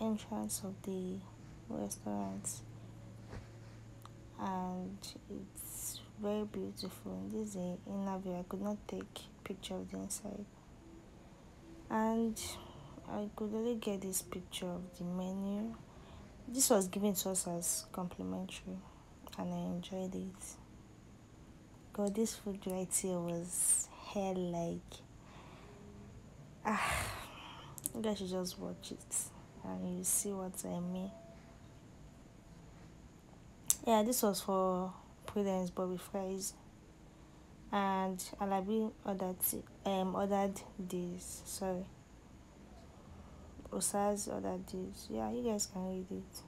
entrance of the restaurant. And it's very beautiful. This is the inner view i could not take picture of the inside. And i could only get this picture of the menu. This was given to us as complimentary and i enjoyed it. God this food right here was hair like you guys should just watch it and you see what i mean. Yeah this was for prudence with fries. And alabi ordered um ordered this sorry. Osas ordered this. Yeah you guys can read it.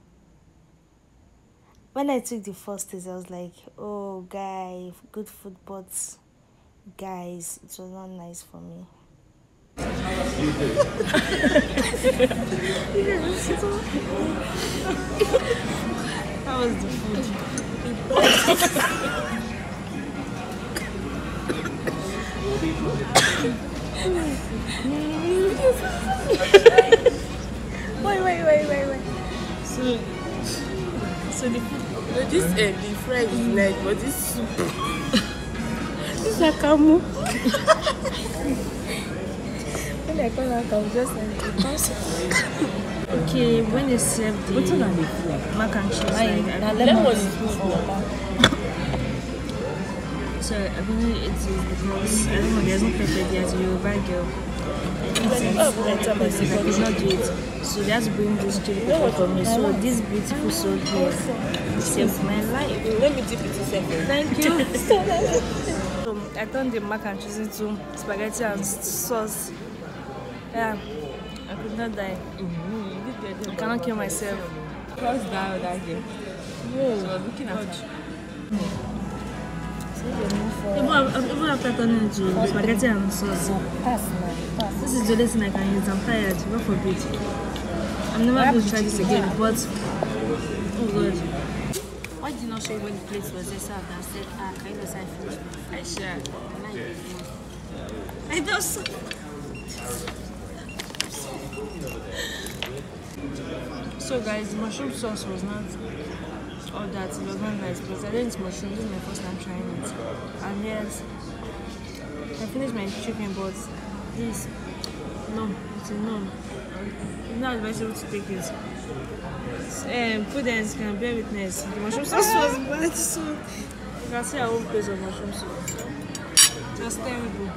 When i took the first taste i was like oh guy good food but guys it was not nice for me How was the food? wait wait wait wait wait So, so the No, this uh, the fry is nice, but this soup. this is akamu comes okay when they serve the Wetin na the food? mac and cheese like lemon is. Mama. so I believe it is because I don't know there's no pepper there as a Yoruba girl but I'm a I could not do it so they had to bring this pepper for me so this beautiful soul here saved my life Let me dip it in. Thank you. so I turned the mac and cheese into spaghetti and sauce. Yeah, I could not die. I cannot kill myself. Cross that other girl. She was looking at her. Even, af- even after turning into spaghetti and sauce, this is the only thing I can use. I'm tired. God forbid. I'm never going to try this again. But oh god. Why did you not show you when the plate was there served and said, ah, can you just say I finished? I share. And I did not. I just. So guys, mushroom sauce was not all that. It was not nice because I didn't mushroom. This is my first time trying it. And yes, I finished my chicken, but this, no, it's a no. It's not advisable to take it. Um, prudence can bear witness. The mushroom sauce was bad, so you can see our own place of mushroom sauce. It terrible.